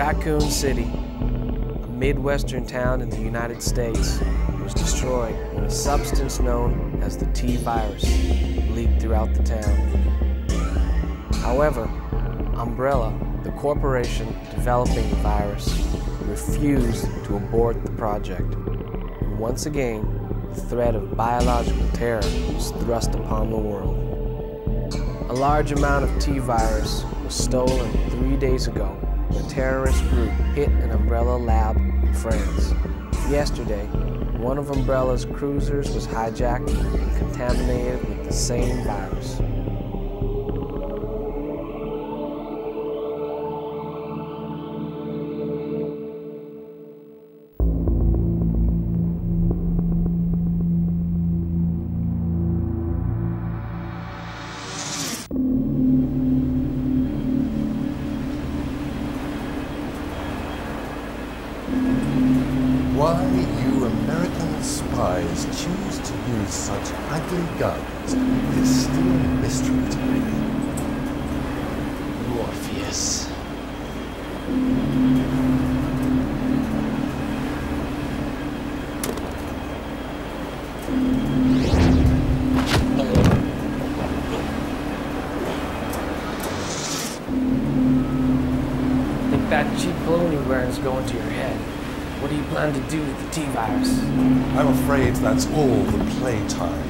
Raccoon City, a Midwestern town in the United States, was destroyed when a substance known as the T virus leaked throughout the town. However, Umbrella, the corporation developing the virus, refused to abort the project. Once again, the threat of biological terror was thrust upon the world. A large amount of T virus was stolen three days ago a terrorist group hit an Umbrella lab in France. Yesterday, one of Umbrella's cruisers was hijacked and contaminated with the same virus. Why you American spies choose to use such ugly guns is still a mystery to me. Morpheus. That's all the playtime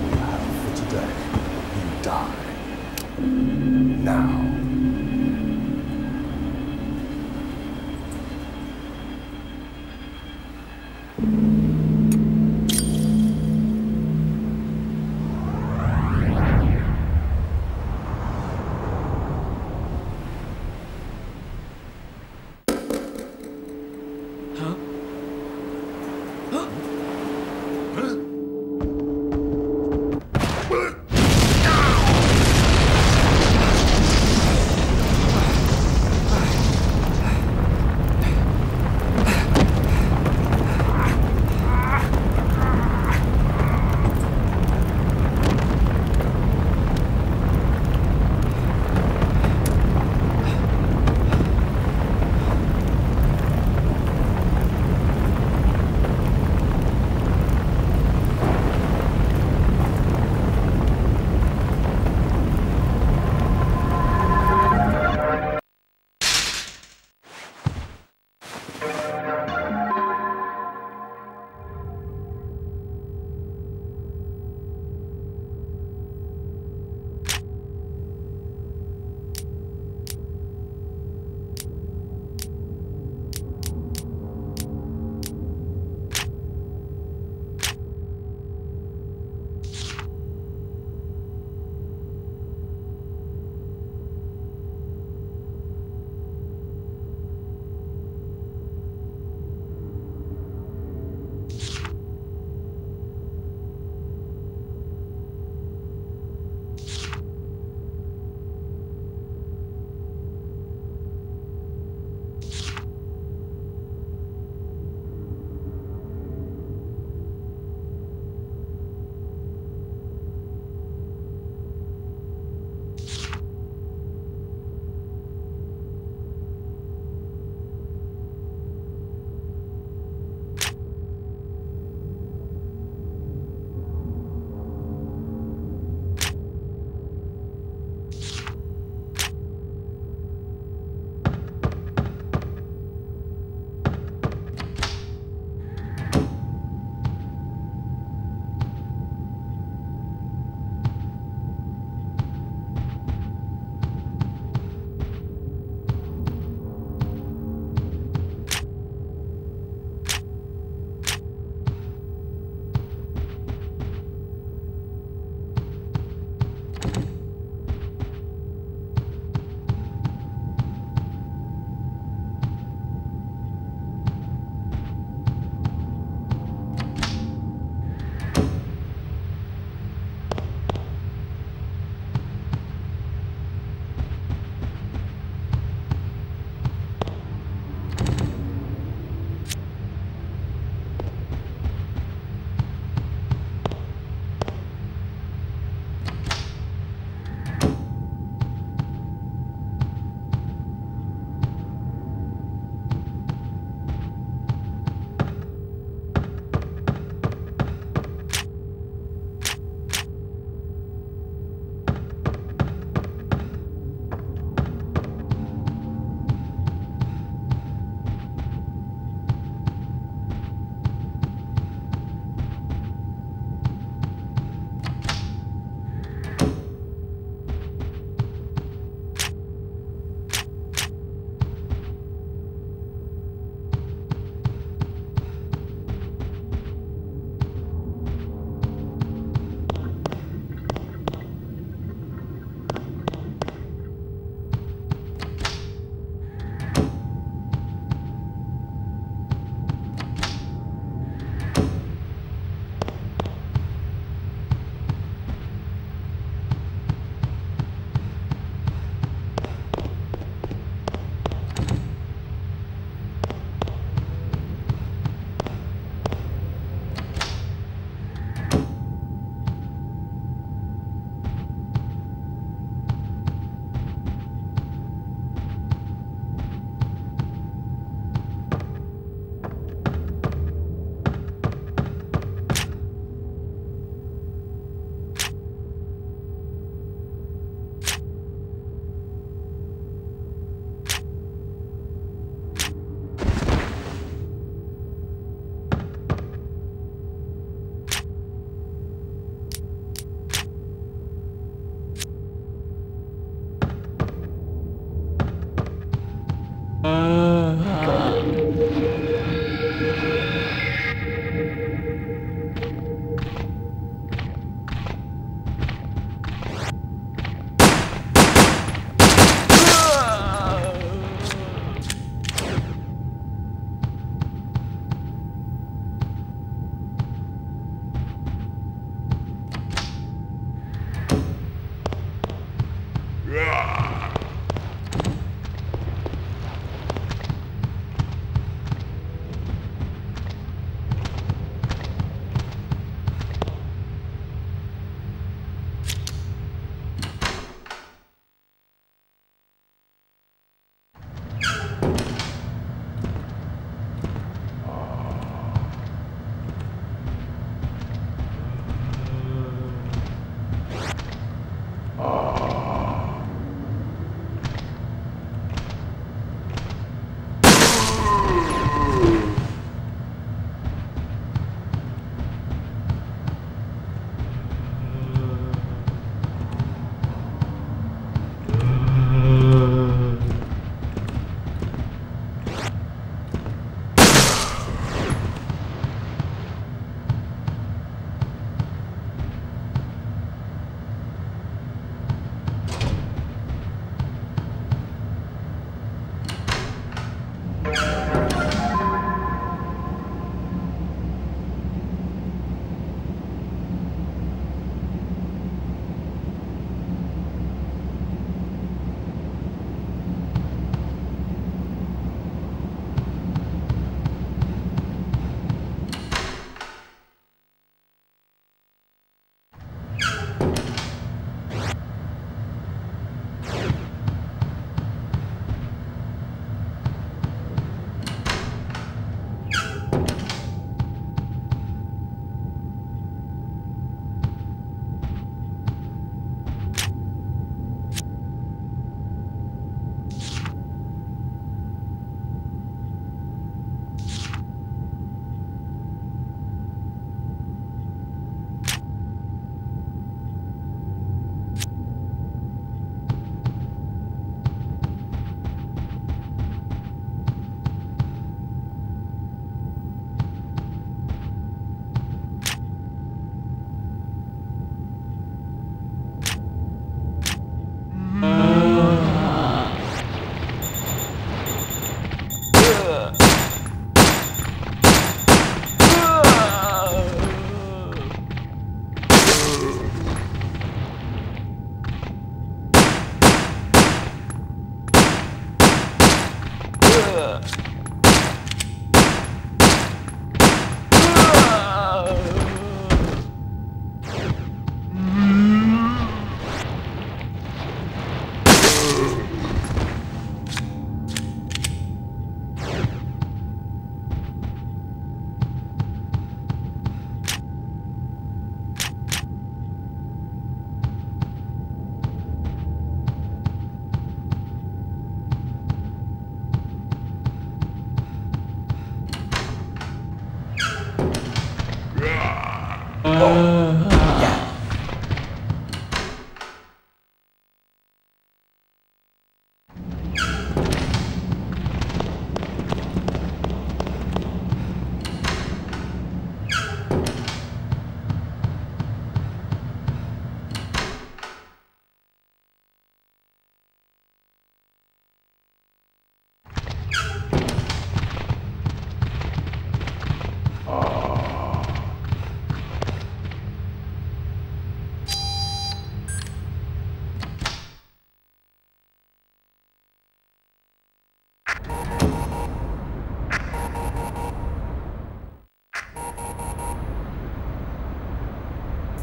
Ugh.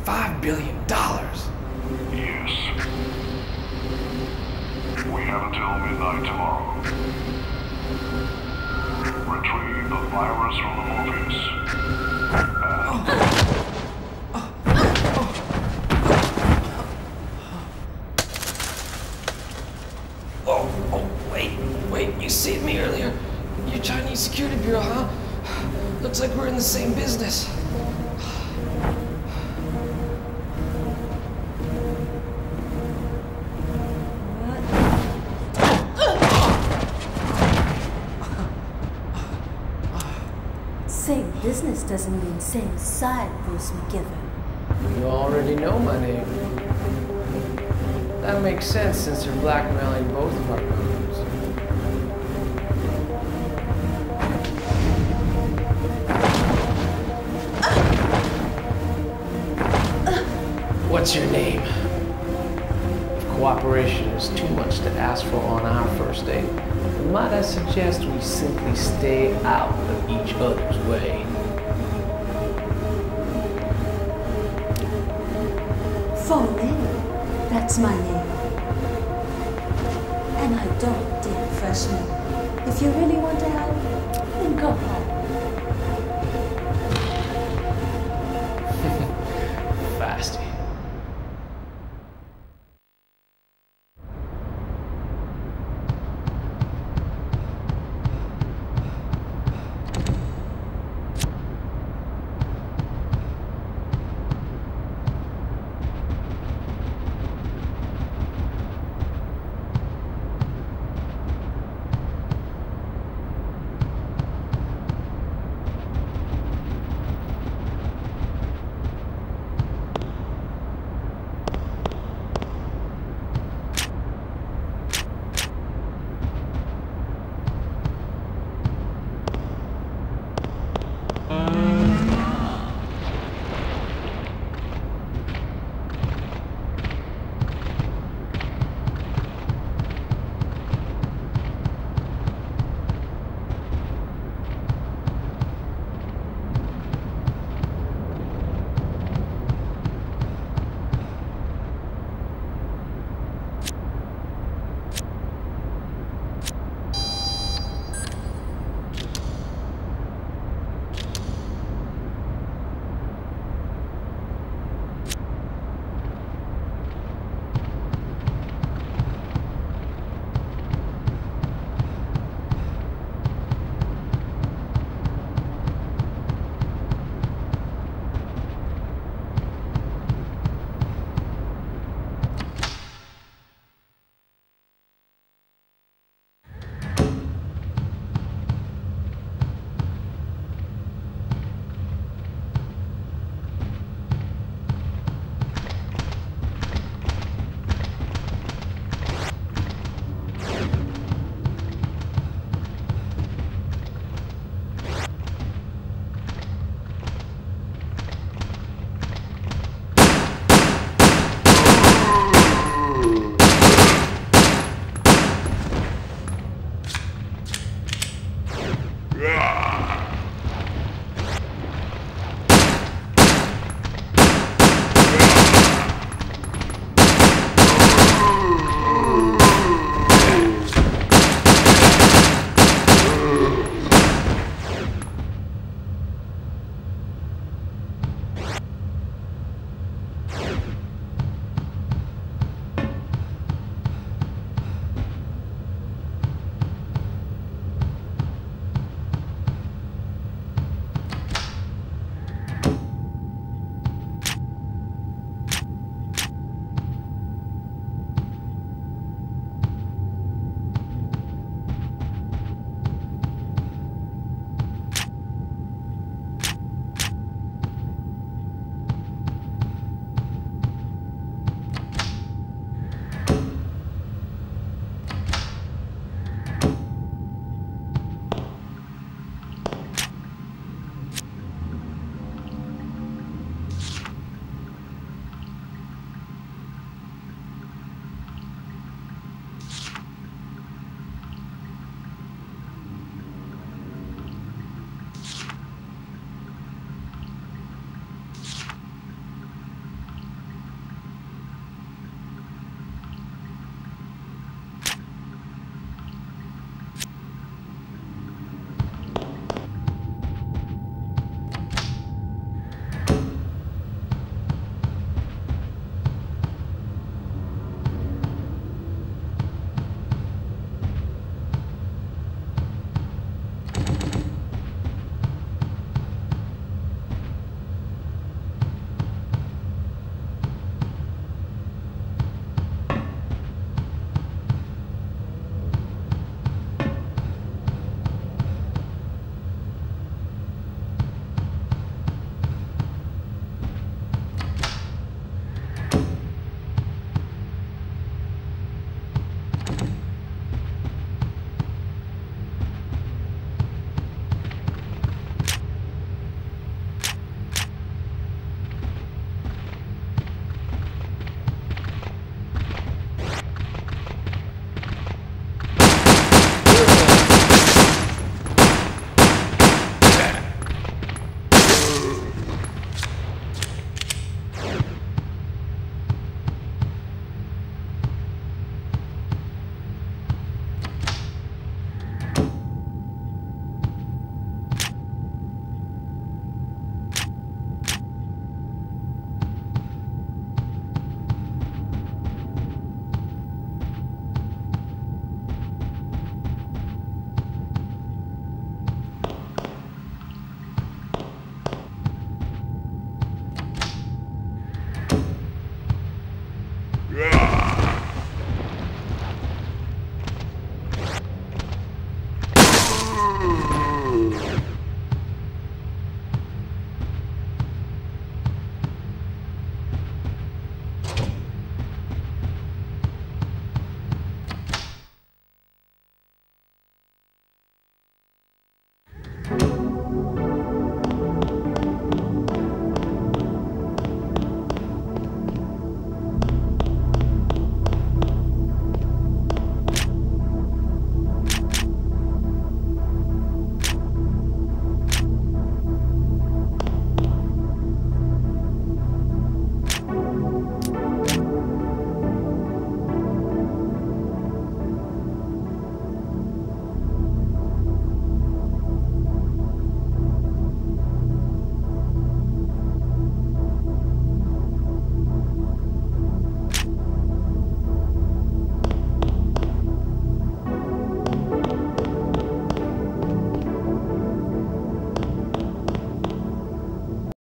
$5 billion. Yes. We have until midnight tomorrow. Retrieve the virus from the Morpheus. Oh. Oh. Oh. oh, wait, wait, you saved me earlier. Your Chinese security bureau, huh? Looks like we're in the same business. Business doesn't mean same side, Bruce MacGavin. You already know my name. That makes sense since you're blackmailing both of our companies. What's your name? If cooperation is too much to ask for on our first date, might I suggest we simply stay out of each other's way? Fong That's my name. And I don't date freshmen. If you really want to help, then go home.